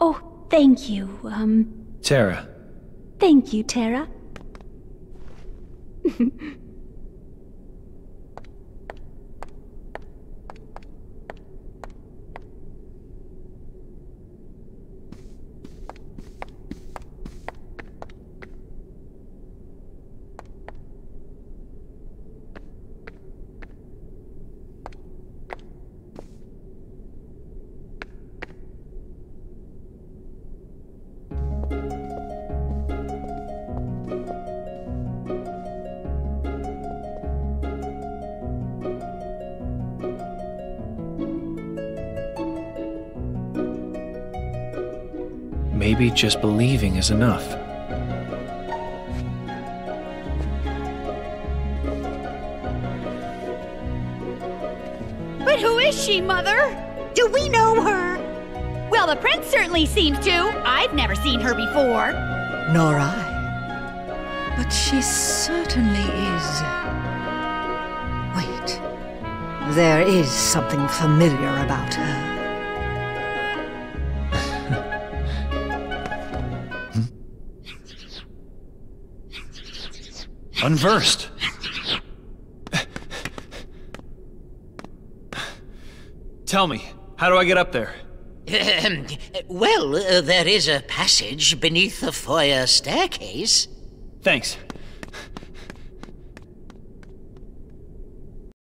Oh, thank you, um, Tara, thank you, Tara. maybe just believing is enough. But who is she, Mother? Do we know her? Well, the prince certainly seems to. I've never seen her before. Nor I. But she certainly is. Wait. There is something familiar about her. Unversed. Tell me, how do I get up there? Well, uh, there is a passage beneath the foyer staircase. Thanks.